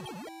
you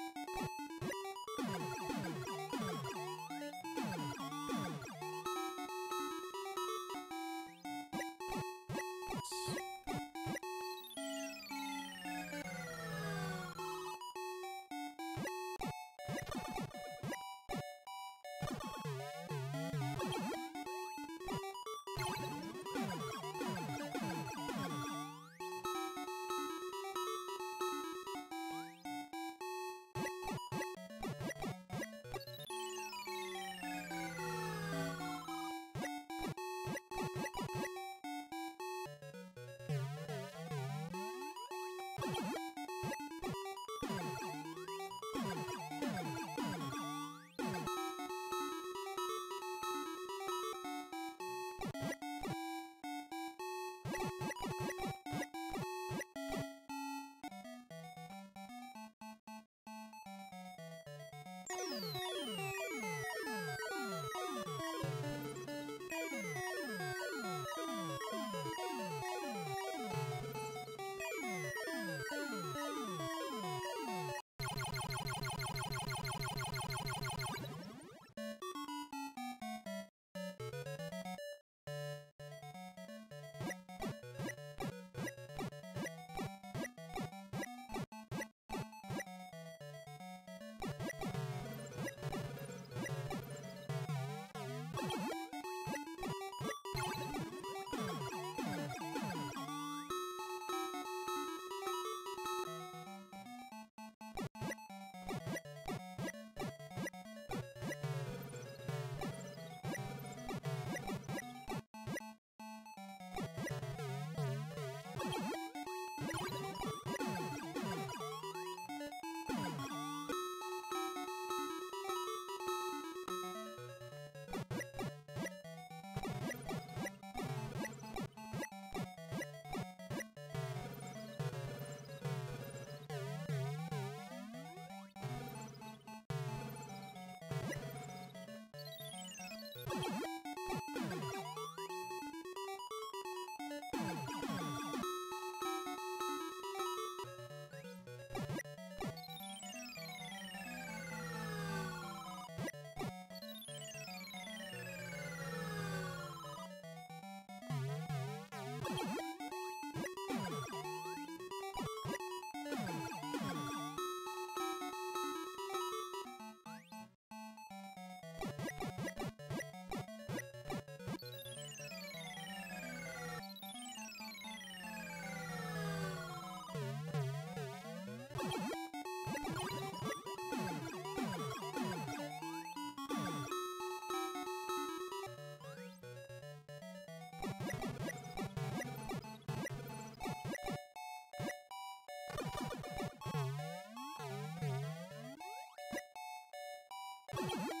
you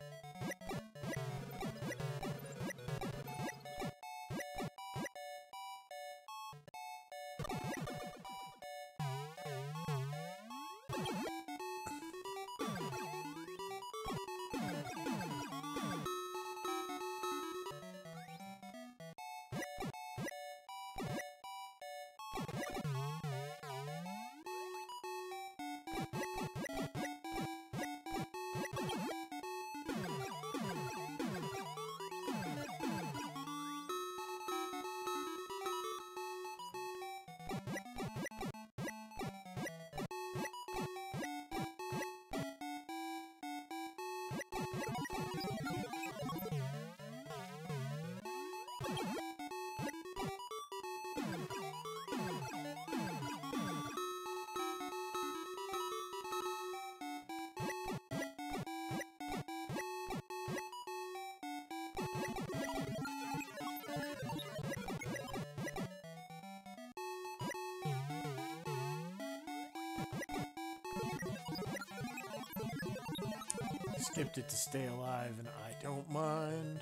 Skipped it to stay alive, and I don't mind.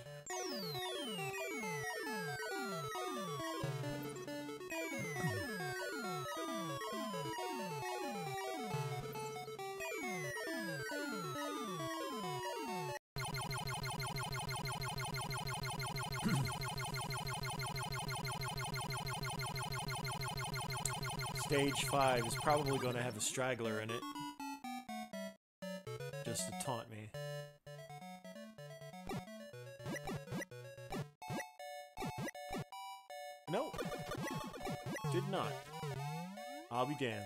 Stage 5 is probably going to have a straggler in it. Just to taunt me. No! Did not. I'll be damned.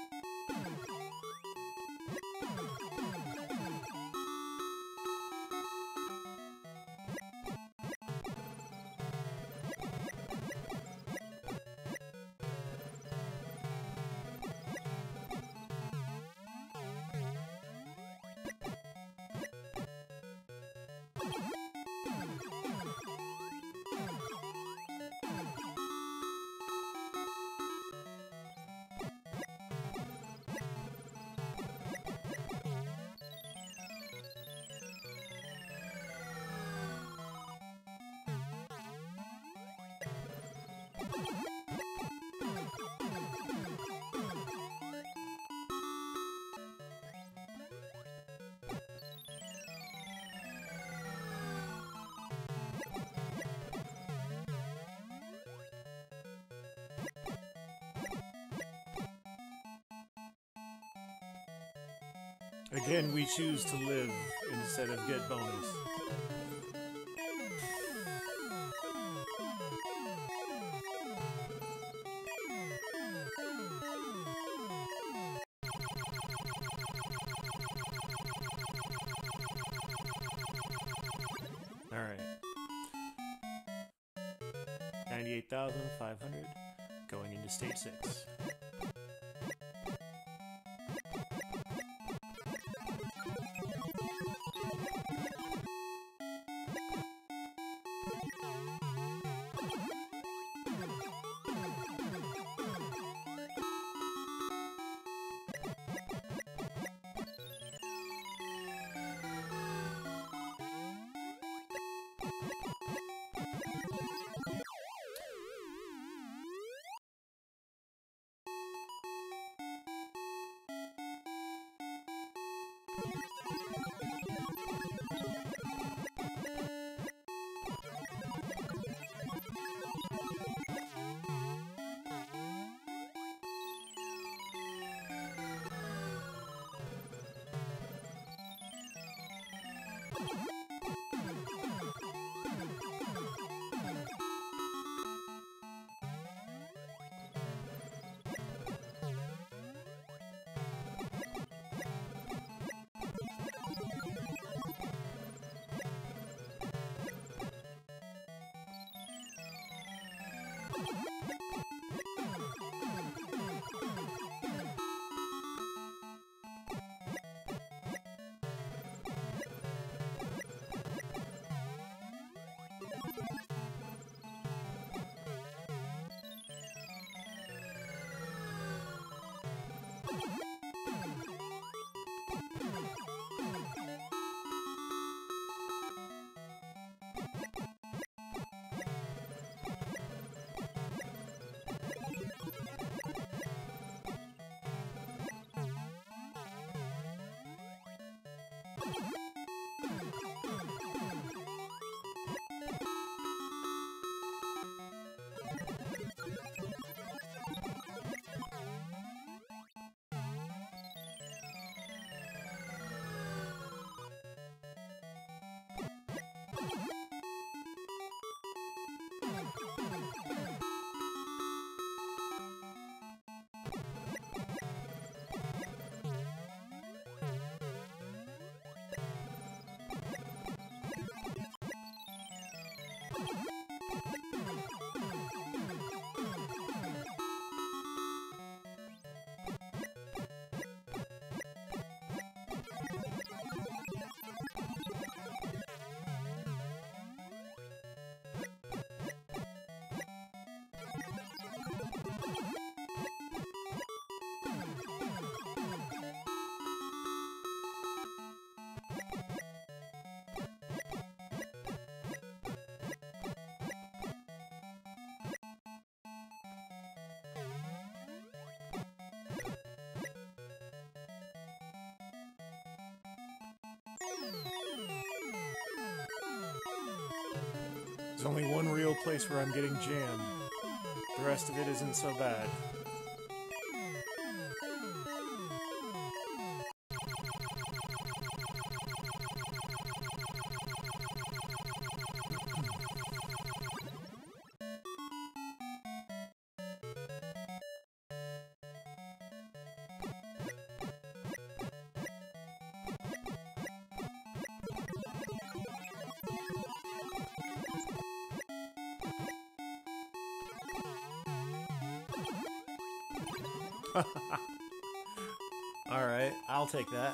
Again, we choose to live instead of get bonus. 98,500 going into stage 6. Woohoo! There's only one real place where I'm getting jammed. The rest of it isn't so bad. Alright, I'll take that.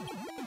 you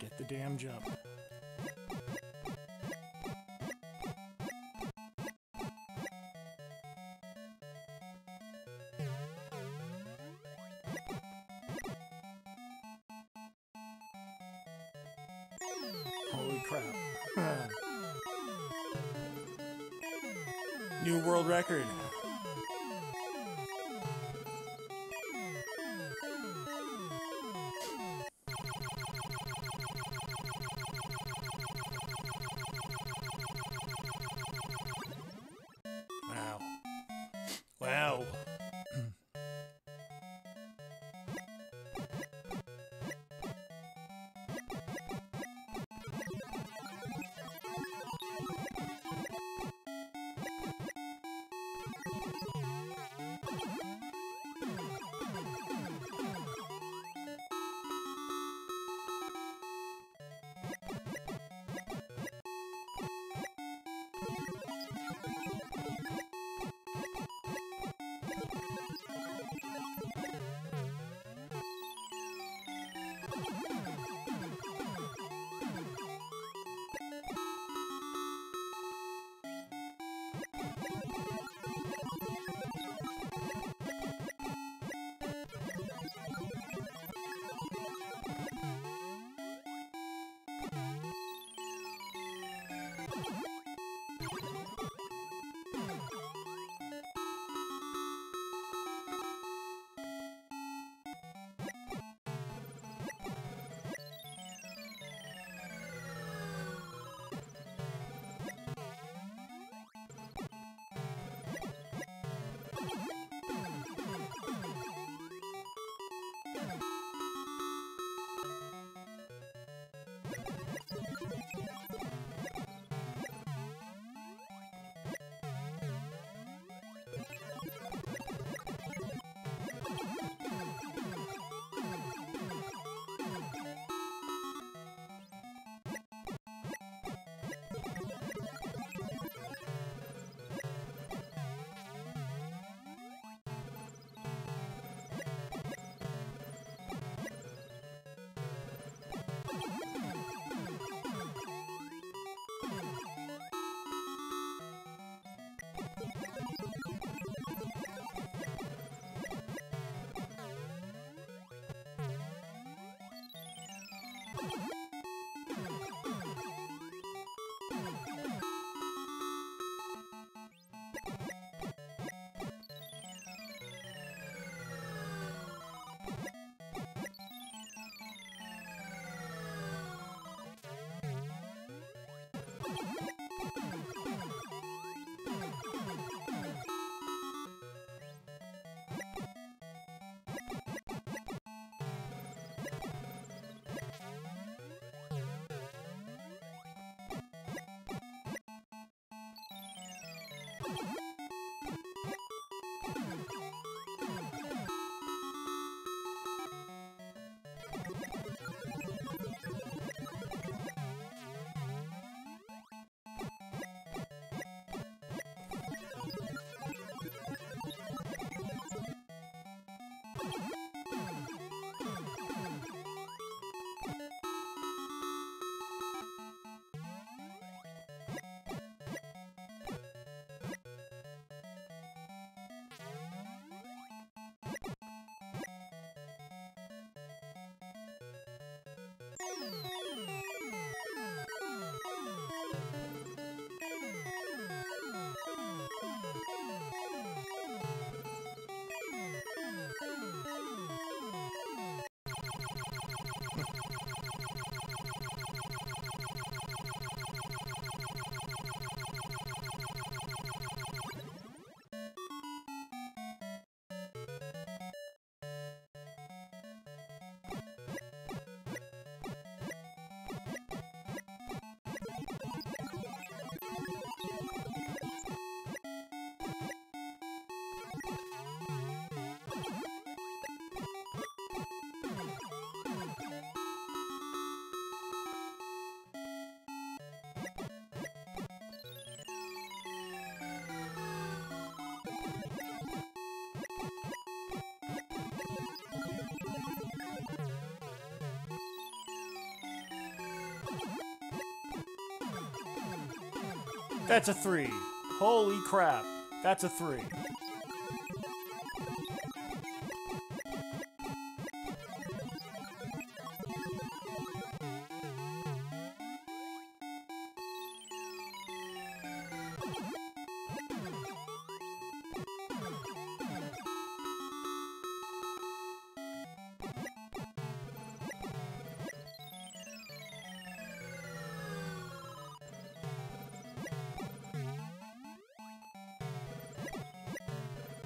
Get the damn jump. Holy crap. New world record. That's a three. Holy crap. That's a three.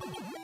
Okay.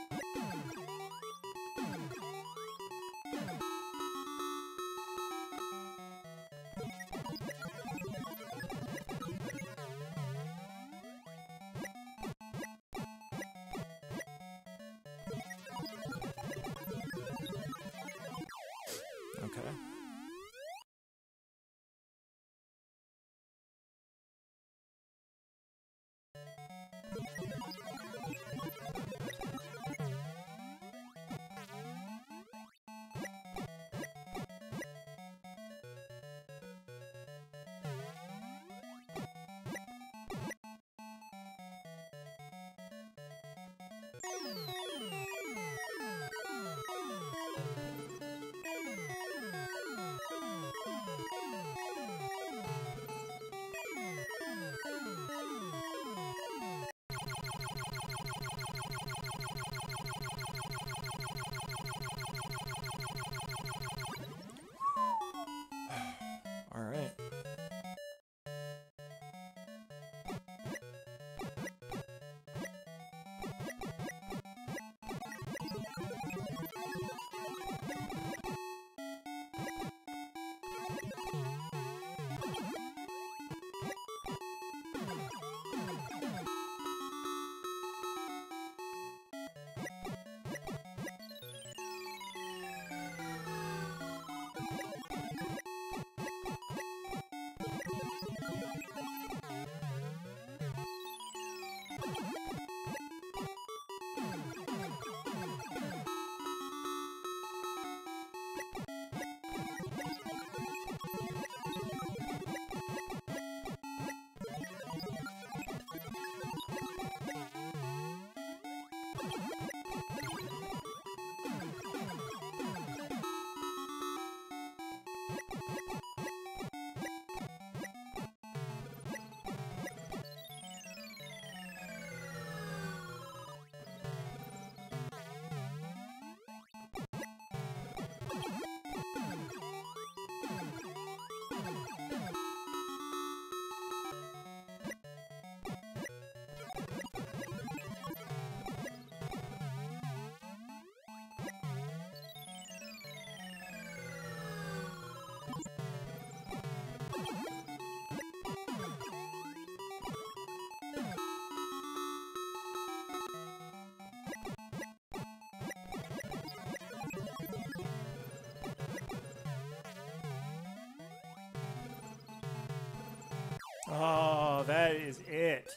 That is it.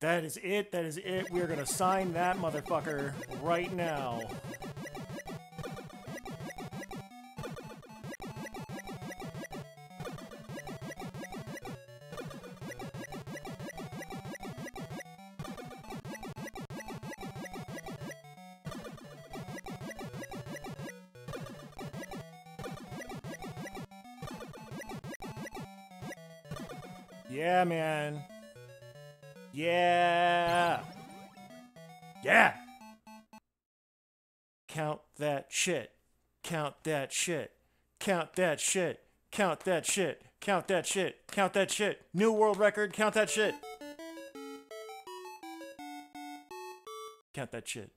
That is it. That is it. We're going to sign that motherfucker right now. That shit. Count that shit. Count that shit. Count that shit. New world record. Count that shit. Count that shit.